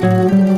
Thank